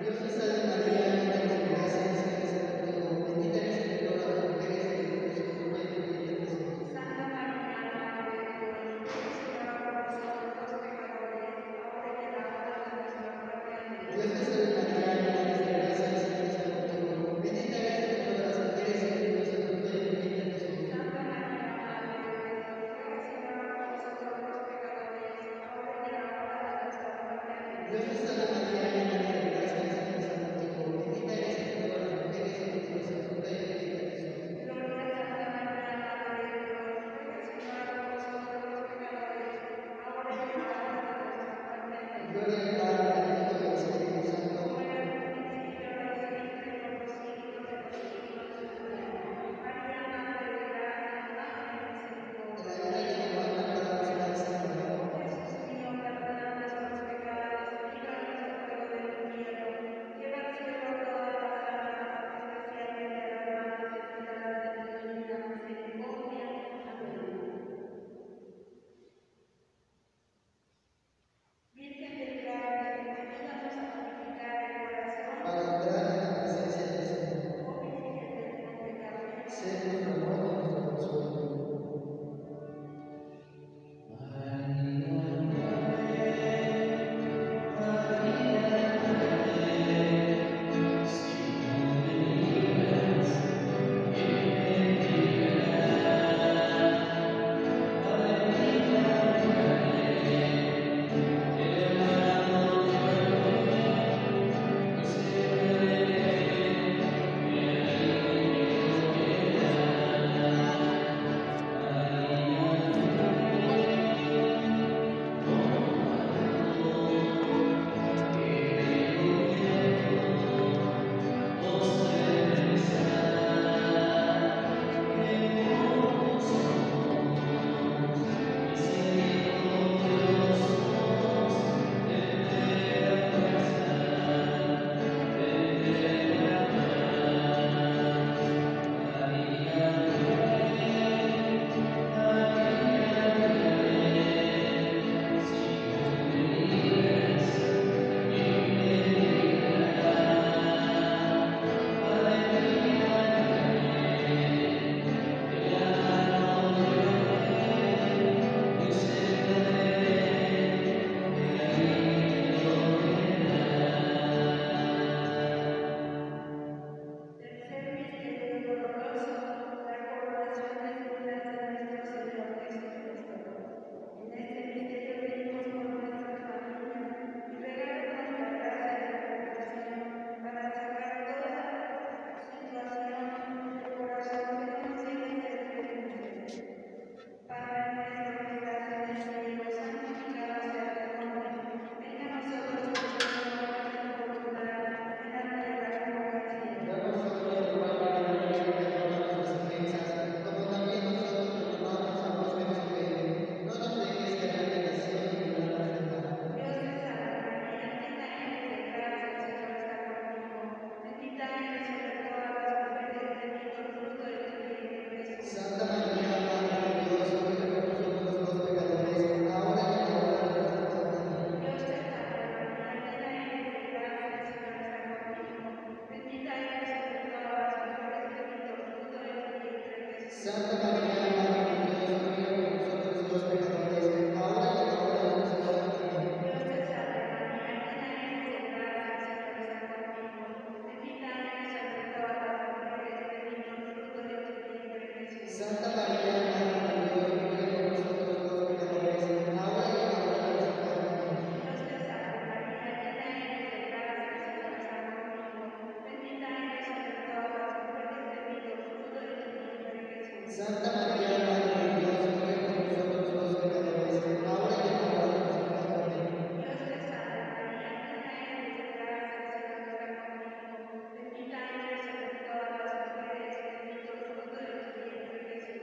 Dios te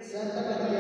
Santa María,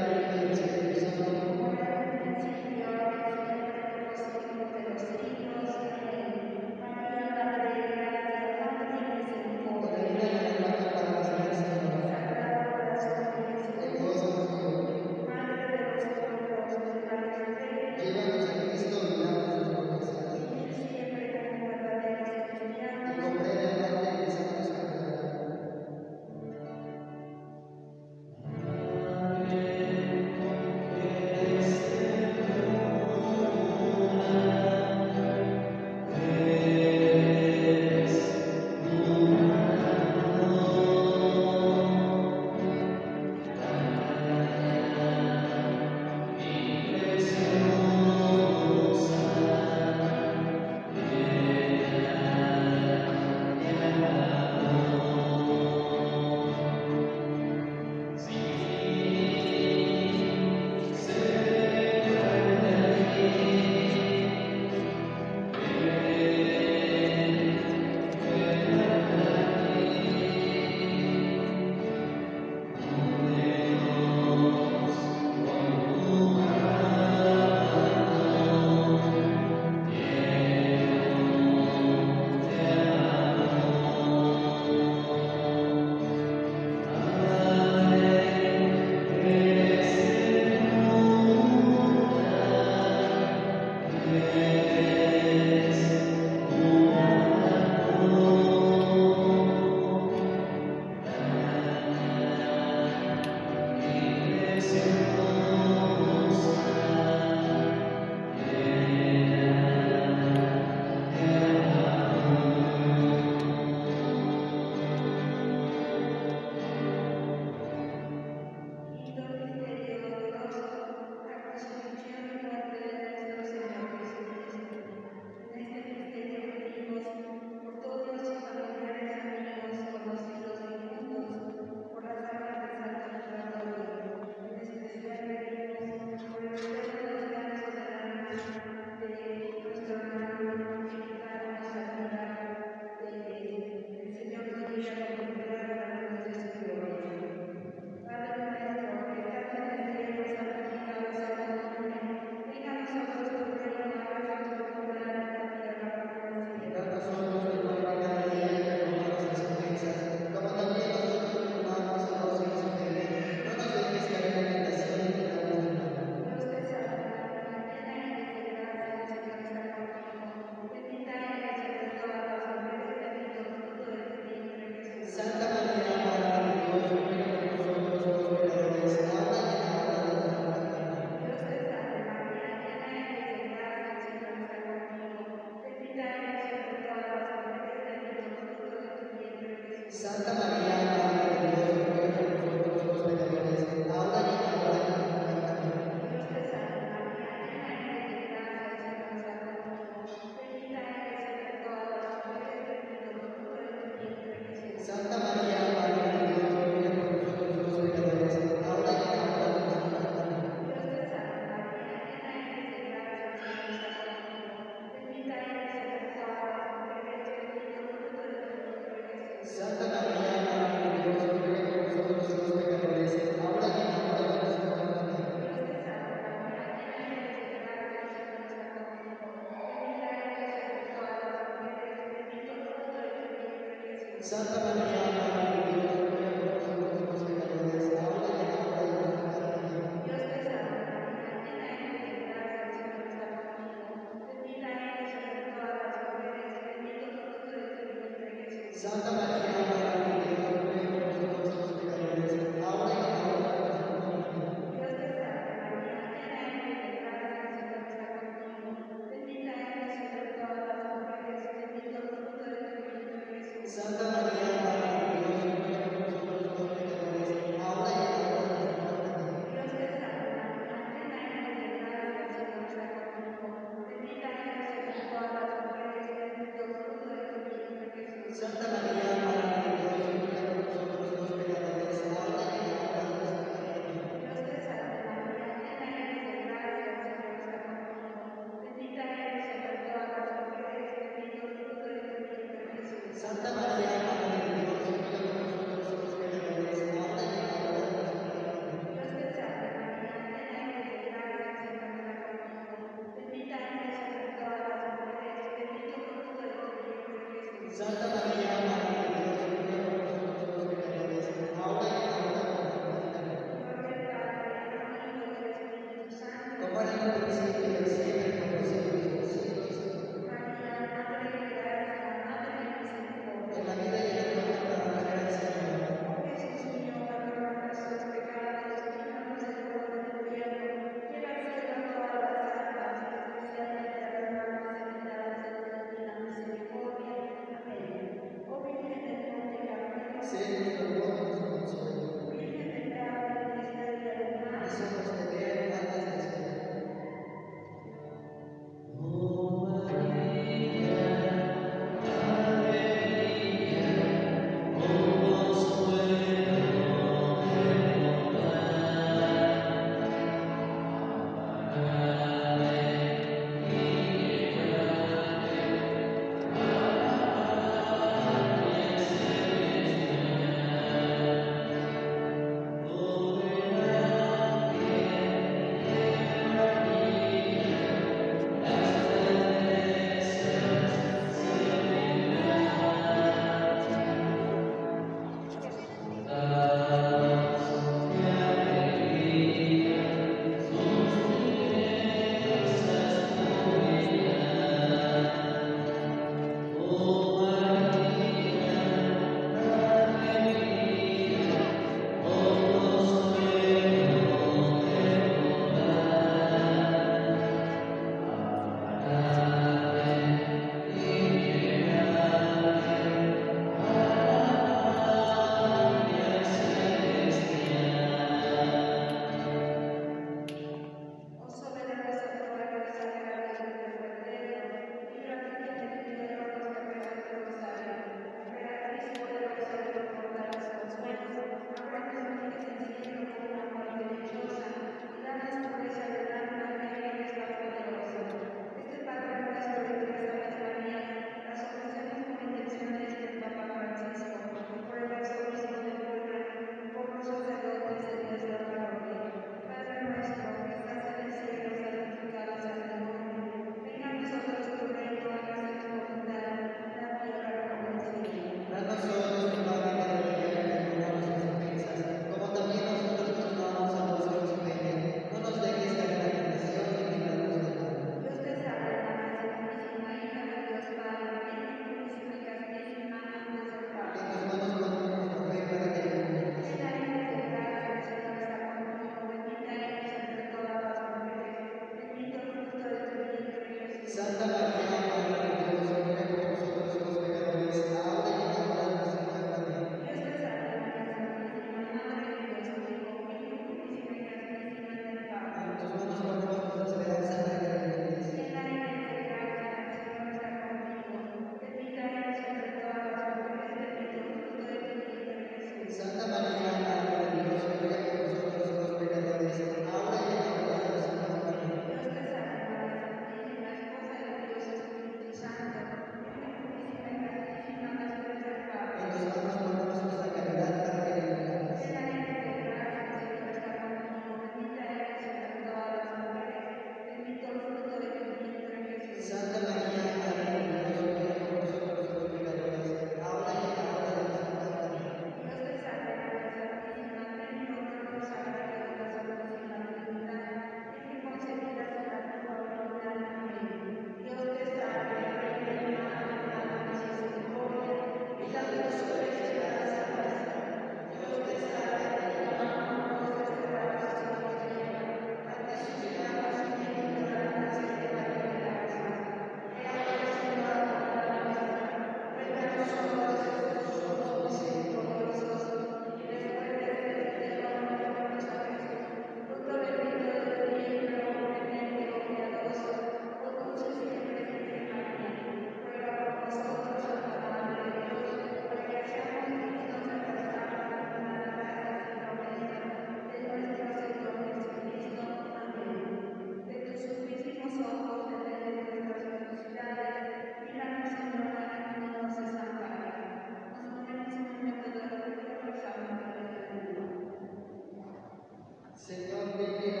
Senhor, bendito.